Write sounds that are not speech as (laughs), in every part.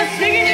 Let's sing it.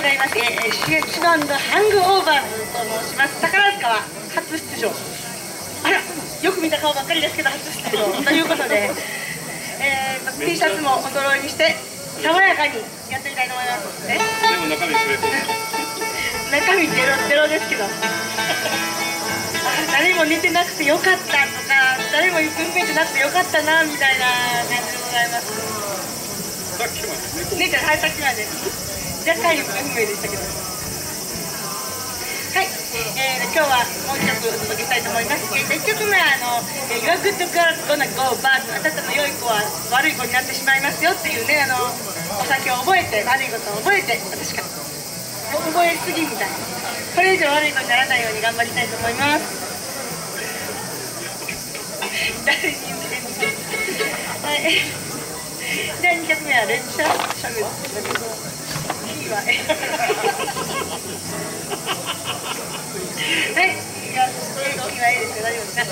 ありがとうございます。えー、シュシュガンドハングオーバーズと申します。宝塚は初出場。あら、よく見た顔ばっかりですけど初出場ということで、(laughs) えー、T シャツもお揃いにして爽やかにやってみたいと思います。ね、でも中身それ中身ゼロゼロですけど。誰も寝てなくてよかったとか、誰も行方不明じゃなくてよかったなみたいな感じでございます。さっきまで猫ねちゃん、はい、さっきまで。若干行方不明でしたけど。はい、えー、今日はもう一曲お届けしたいと思います。えー、一曲目はあの、えー、Your Good Girl Gonna Go Bad あなたの良い子は悪い子になってしまいますよっていうね、あの、お酒を覚えて、悪いことを覚えて、私か、覚えすぎみたいな。これ以上悪い子にならないように頑張りたいと思います。誰に言ってんのはい。じゃあ2曲目は連射しゃべるだけどい (laughs) はいいやいいわいいですよ。大丈夫ですか？